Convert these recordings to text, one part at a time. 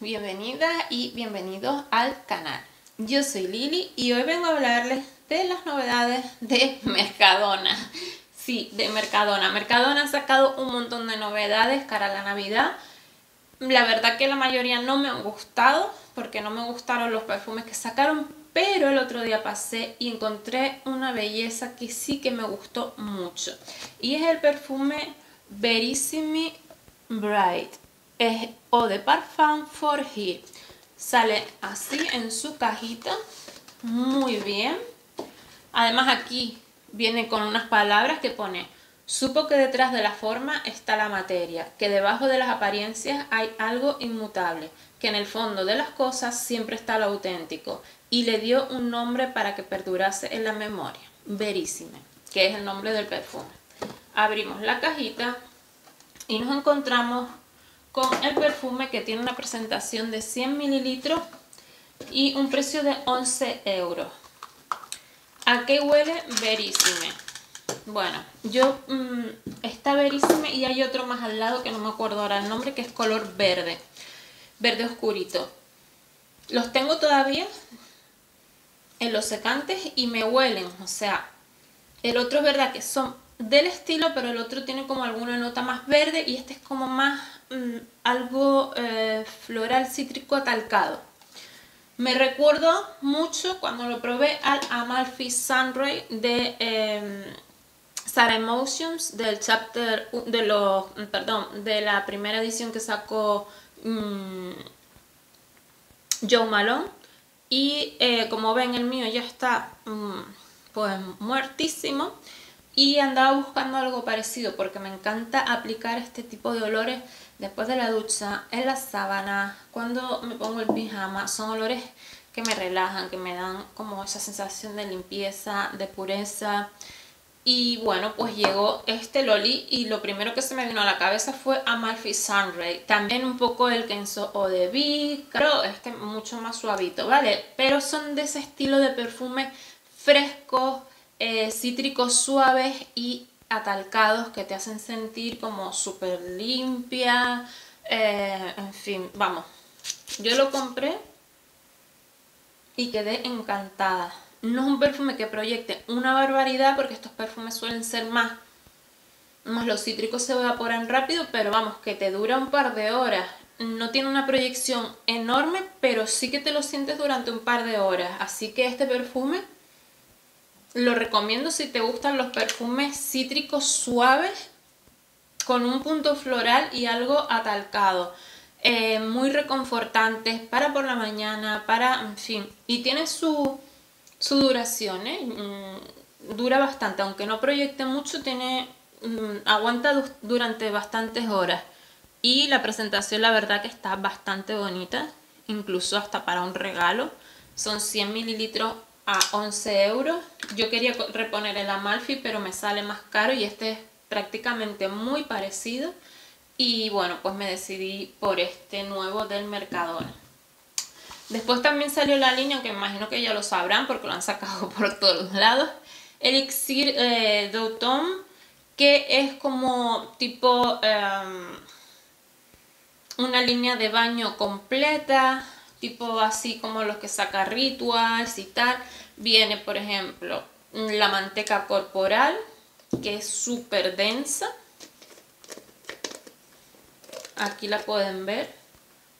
bienvenida y bienvenidos al canal. Yo soy Lili y hoy vengo a hablarles de las novedades de Mercadona. Sí, de Mercadona. Mercadona ha sacado un montón de novedades cara a la Navidad. La verdad que la mayoría no me han gustado porque no me gustaron los perfumes que sacaron, pero el otro día pasé y encontré una belleza que sí que me gustó mucho. Y es el perfume Verissimi Bright es Eau de Parfum for Here. Sale así en su cajita, muy bien. Además aquí viene con unas palabras que pone Supo que detrás de la forma está la materia, que debajo de las apariencias hay algo inmutable, que en el fondo de las cosas siempre está lo auténtico, y le dio un nombre para que perdurase en la memoria, Verissime, que es el nombre del perfume. Abrimos la cajita y nos encontramos con el perfume que tiene una presentación de 100 mililitros y un precio de 11 euros. ¿A qué huele? Verissime. Bueno, yo mmm, está Verissime y hay otro más al lado que no me acuerdo ahora el nombre que es color verde, verde oscurito. Los tengo todavía en los secantes y me huelen, o sea, el otro es verdad que son del estilo, pero el otro tiene como alguna nota más verde y este es como más mm, algo eh, floral cítrico atalcado. Me recuerdo mucho cuando lo probé al Amalfi Sunray de eh, Sarah Emotions del chapter de los perdón de la primera edición que sacó mm, Joe Malone y eh, como ven el mío ya está mm, pues muertísimo y andaba buscando algo parecido porque me encanta aplicar este tipo de olores después de la ducha, en la sábana, cuando me pongo el pijama. Son olores que me relajan, que me dan como esa sensación de limpieza, de pureza. Y bueno, pues llegó este Loli y lo primero que se me vino a la cabeza fue Amalfi Sunray. También un poco el Kenzo Vie, pero este mucho más suavito, ¿vale? Pero son de ese estilo de perfume fresco, eh, cítricos suaves y atalcados que te hacen sentir como súper limpia, eh, en fin, vamos. Yo lo compré y quedé encantada. No es un perfume que proyecte una barbaridad porque estos perfumes suelen ser más, más los cítricos se evaporan rápido, pero vamos, que te dura un par de horas. No tiene una proyección enorme, pero sí que te lo sientes durante un par de horas. Así que este perfume lo recomiendo si te gustan los perfumes cítricos suaves con un punto floral y algo atalcado. Eh, muy reconfortantes para por la mañana, para, en fin. Y tiene su, su duración, ¿eh? mm, dura bastante, aunque no proyecte mucho, tiene mm, aguanta durante bastantes horas. Y la presentación la verdad que está bastante bonita, incluso hasta para un regalo. Son 100 mililitros a 11 euros. Yo quería reponer el Amalfi, pero me sale más caro y este es prácticamente muy parecido. Y bueno, pues me decidí por este nuevo del Mercadona. Después también salió la línea, que imagino que ya lo sabrán porque lo han sacado por todos lados. Elixir eh, d'Automne, que es como tipo em, una línea de baño completa, tipo así como los que saca Rituals y tal. Viene, por ejemplo, la manteca corporal, que es súper densa. Aquí la pueden ver,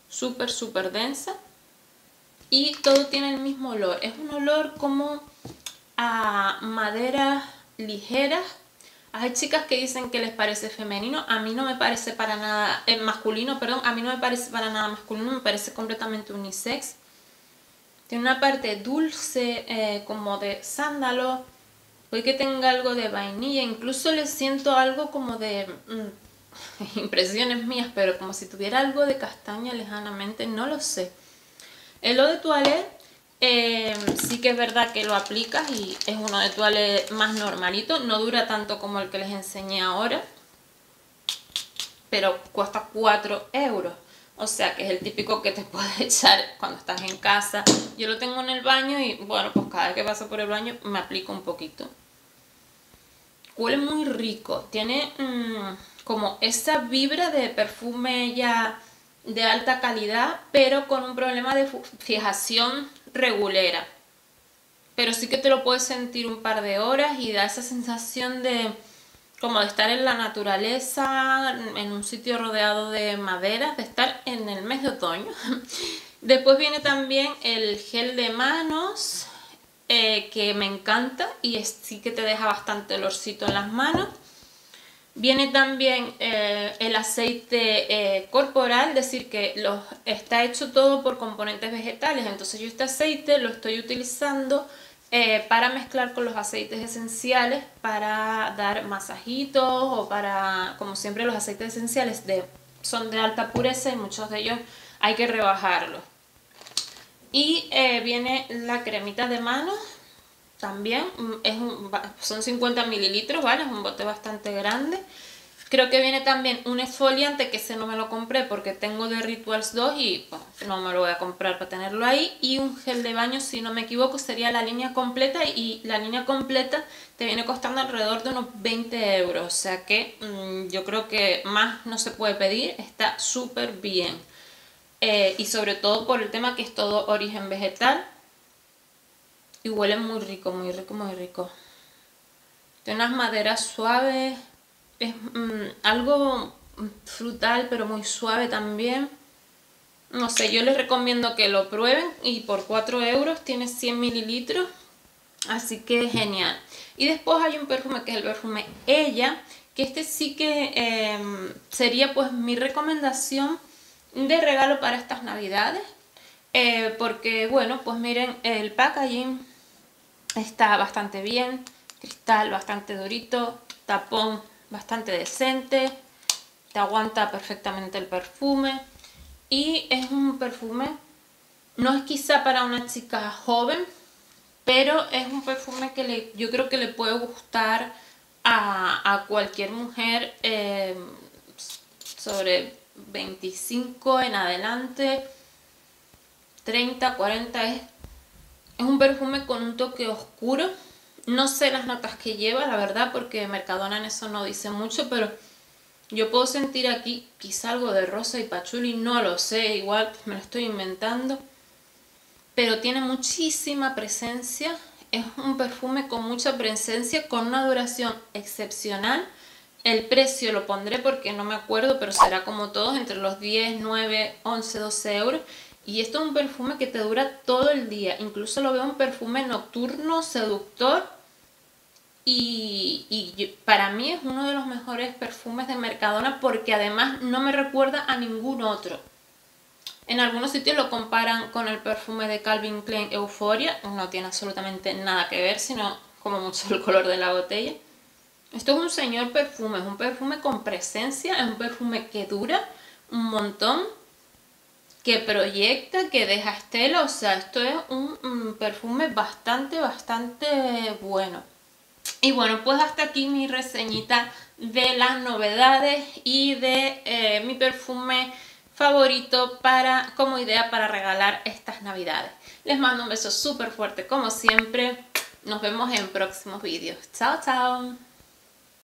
súper, súper densa. Y todo tiene el mismo olor. Es un olor como a maderas ligeras hay chicas que dicen que les parece femenino, a mí no me parece para nada, eh, masculino, perdón, a mí no me parece para nada masculino, me parece completamente unisex. Tiene una parte dulce, eh, como de sándalo, puede que tenga algo de vainilla, incluso le siento algo como de mm, impresiones mías, pero como si tuviera algo de castaña lejanamente, no lo sé. El eau de toilette eh, sí que es verdad que lo aplicas y es uno de toales más normalito. No dura tanto como el que les enseñé ahora. Pero cuesta 4 euros. O sea que es el típico que te puedes echar cuando estás en casa. Yo lo tengo en el baño y bueno, pues cada vez que paso por el baño me aplico un poquito. Huele muy rico. Tiene mm, como esa vibra de perfume ya de alta calidad, pero con un problema de fijación regulera. Pero sí que te lo puedes sentir un par de horas y da esa sensación de como de estar en la naturaleza, en un sitio rodeado de maderas, de estar en el mes de otoño. Después viene también el gel de manos, eh, que me encanta y sí que te deja bastante olorcito en las manos. Viene también eh, el aceite eh, corporal, es decir, que está hecho todo por componentes vegetales. Entonces yo este aceite lo estoy utilizando eh, para mezclar con los aceites esenciales para dar masajitos o para, como siempre los aceites esenciales son de alta pureza y muchos de ellos hay que rebajarlos. Y viene la cremita de manos también, mm, es son 50 mililitros, ¿vale? Es un bote bastante grande. Creo que viene también un esfoliante que ese no me lo compré porque tengo de Rituals 2 y no me lo voy a comprar para tenerlo ahí. Y un gel de baño, si no me equivoco, sería la línea completa y la línea completa te viene costando alrededor de unos 20 euros. O sea que mm, yo creo que más no se puede pedir, está súper bien. Eh, y sobre todo por el tema que es todo origen vegetal y huele muy rico, muy rico, muy rico. Tiene unas maderas suaves, es mm, algo frutal pero muy suave también. No sé, yo les recomiendo que lo prueben y por 4 euros tiene 100 mililitros. Así que genial. Y después hay un perfume que es el perfume Ella, que este sí que em, sería pues mi recomendación de regalo para estas navidades. Eh, porque bueno, pues miren, el packaging Está bastante bien, cristal bastante durito, tapón bastante decente, te aguanta perfectamente el perfume. Y es un perfume, no es quizá para una chica joven, pero es un perfume que le, yo creo que le puede gustar a, cualquier mujer eh, sobre 25 en adelante, 30, 40, es es un perfume con un toque oscuro. No sé las notas que lleva, la verdad, porque Mercadona en eso no dice mucho, pero yo puedo sentir aquí quizá algo de rosa y pachuli, no lo sé, igual me lo estoy inventando. Pero tiene muchísima presencia, es un perfume con mucha presencia, con una duración excepcional. El precio lo pondré porque no me acuerdo, pero será como todos, entre los 10, 9, 11, 12 euros. Y esto es un perfume que te dura todo el día. Incluso lo veo un perfume nocturno, seductor. Y, para mí es uno de los mejores perfumes de Mercadona porque además no me recuerda a ningún otro. En algunos sitios lo comparan con el perfume de Calvin Klein Euphoria. No tiene absolutamente nada que ver, sino como mucho el color de la botella. Esto es un señor perfume, es un perfume con presencia, es un perfume que dura un montón que proyecta, que deja estela, o sea, esto es un, perfume bastante, bastante bueno. Y bueno, pues hasta aquí mi reseñita de las novedades y de eh, mi perfume favorito para como idea para regalar estas navidades. Les mando un beso súper fuerte como siempre. Nos vemos en próximos vídeos. Chao, chao.